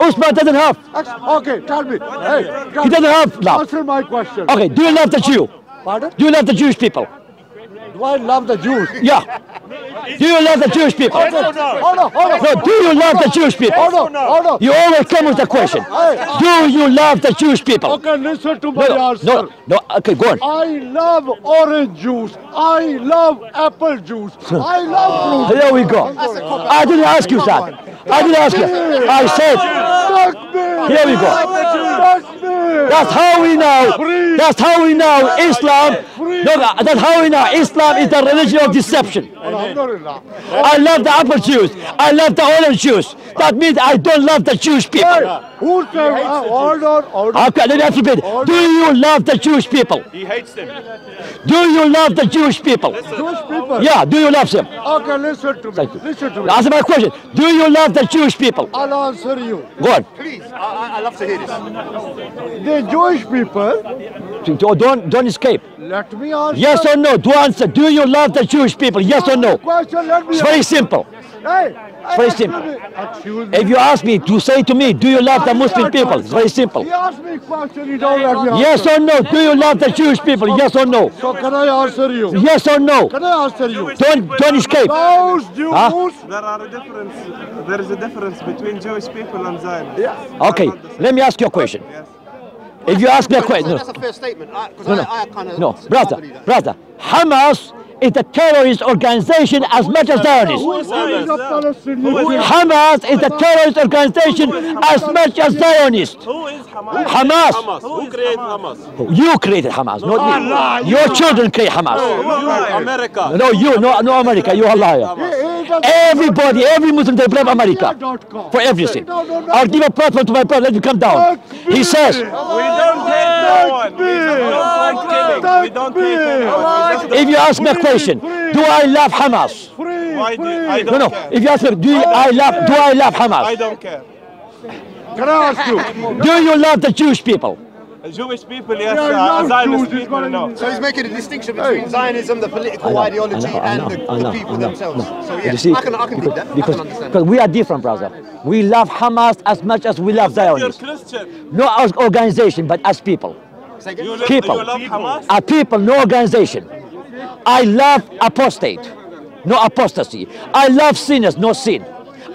Usman doesn't have. Okay, tell me. Hey, He doesn't have love. answer my question. Okay, do you love the Jew? Pardon? Do you love the Jewish people? Do I love the Jews? Yeah. Do you love the Jewish people? Hold on, hold on. No, do you love the Jewish people? Hold on, hold on. You always come with the question. Do you love the Jewish people? Okay, listen to my No, no, answer. no, no, okay, go on. I love orange juice. I love apple juice. I love fruit. Here we go. I didn't ask you that. I didn't ask you. I said, Fuck me. Here we go. That's how we know. That's how we know Islam. No, that's how we know Islam is the religion of deception. I love the apple juice. I love the orange juice. That means I don't love the Jewish people. Hey, who said, hold on, hold on. Okay, let me ask you a bit. Do you love the Jewish people? He hates them. Do you love the Jewish people? Jewish people. Yeah, do you love them? Okay, listen to me. Thank you. Listen to me. Answer my question. Do you love the Jewish people? I'll answer you. Go on. Please, I, I, I love to hear this. The Jewish people, Don't, oh, don't, don't escape. let me answer. Yes or no? Do answer. Do you love the Jewish people? Yes or no? Question, let me It's very simple. Hey, very simple. me. Excuse me. If you ask me to say to me, do you love the Muslim people? It's very simple. He asked me a question, he don't let me answer. Yes or no? Do you love the Jewish people? Yes or no? So can I answer you? Yes or no? Can I answer you? Don't, don't escape. Those Jews, Huh? There are a difference. There is a difference between Jewish people and Zionists. Okay, let me ask you a question. Yes. If you ask me a question, That's a fair statement. Because no, no, I, I kind of no, brother, brother, Hamas is a terrorist organization as much as Zionists. who is a Palestinian? Hamas is a terrorist organization as much as Zionists. Who is Hamas? Hamas. Who created Hamas? You created Hamas, not me. Your children create Hamas. America. No, you, no, no America, you're a liar. Everybody, every Muslim, they blame America for everything. No, no, no. I'll give a platform to my brother, let him come down. He says, We don't hate no one. We just don't killing. We don't hate anyone. If you ask me a question, do I love Hamas? Why do. I No, don't no, care. if you ask me, do you, I love, do I love Hamas? I don't care. Can I ask you? Do you love the Jewish people? Jewish people, yes. Yeah, Uh, no Zionist Jews, people, no. So he's making a distinction between Zionism, the political know, ideology, know, and know, the, I the people know, themselves. no. So You yeah, see, I can, I can because, dig that. I because, can understand. because we are different, brother. We love Hamas as much as we love You're Zionists. Christian. Not as organization, but as people. Say again? You, lo- People. you love Hamas? A people, no organization. I love apostate, no apostasy. I love sinners, no sin.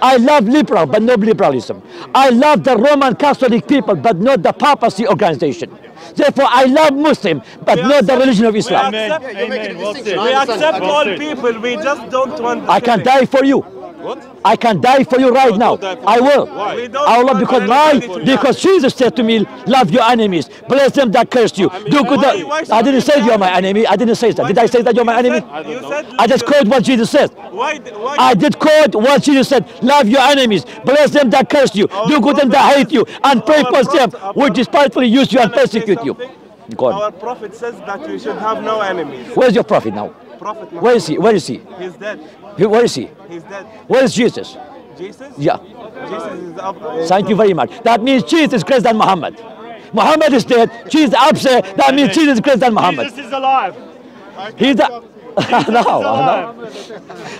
I love liberal, but no liberalism. I love the Roman Catholic people, but not the papacy organization. Therefore, I love Muslim, but We not the religion of we Islam. accept- Yeah, you're making a distinction. I We accept I all people. We just don't want. the I can die for you. What? I can die for you right No, now. don't die for I will. Why? I will because why? Because Jesus said to me, "Love your enemies, bless them that curse you, I mean, do good." why- why I didn't say you're my enemy. I didn't say that. Did I say that you're my enemy? said- you said I just quote what Jesus said. Why? Why? I did quote what Jesus said. Love your enemies, bless them that curse you, do good them that hate you, and pray Our for them who despitefully use you and I persecute you. something? Go on. Our prophet says that we should have no enemies. Where's your prophet now? Prophet Where is he? Where is he? He's dead. He- Where is he? He's dead. Where is Jesus? Jesus? Yeah. Jesus is up. Uh, Thank you very much. That means Jesus is greater than Muhammad. Muhammad is dead. Jesus is up there. That means Jesus is greater than Muhammad. Jesus is alive. He's the. I know, I know.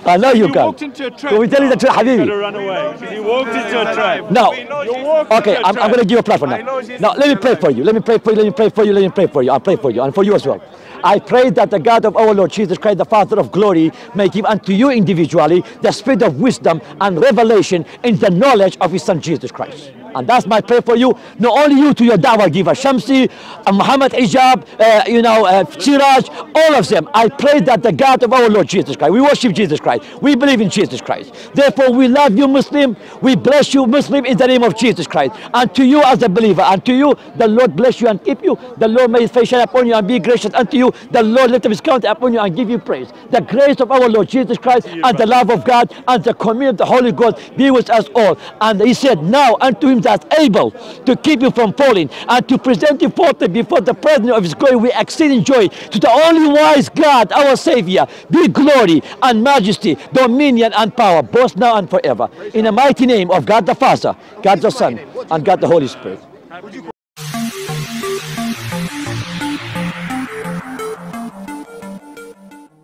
I know you can. walked into a trap. Can we tell you the truth, Habibi? gonna run away. You walked into a trap. No. We know You Jesus. walked Okay, I'm, I'm going to give you a platform now. Now, let me pray for you. Let me pray for you. Let me pray for you. Let me pray for you. I'll pray for you and for you as well. I pray that the God of our Lord Jesus Christ, the Father of glory, may give unto you individually the spirit of wisdom and revelation in the knowledge of His Son Jesus Christ. And that's my prayer for you. Not only you to your dawah giver, Shamsi, uh, Muhammad Hijab, uh, you know, uh, Siraj, all of them. I pray that the God of our Lord Jesus Christ, we worship Jesus Christ. We believe in Jesus Christ. Therefore, we love you, Muslim. We bless you, Muslim, in the name of Jesus Christ. And to you as a believer, and to you, the Lord bless you and keep you. The Lord may his face shine upon you and be gracious unto you. The Lord lift up his countenance upon you and give you praise. The grace of our Lord Jesus Christ and the love of God and the communion of the Holy Ghost be with us all. And he said, Now unto him that's able to keep you from falling and to present you forth before the presence of his glory with exceeding joy to the only wise God, our Savior, be glory and majesty, dominion and power, both now and forever. In the mighty name of God the Father, God the Son, and God the Holy Spirit.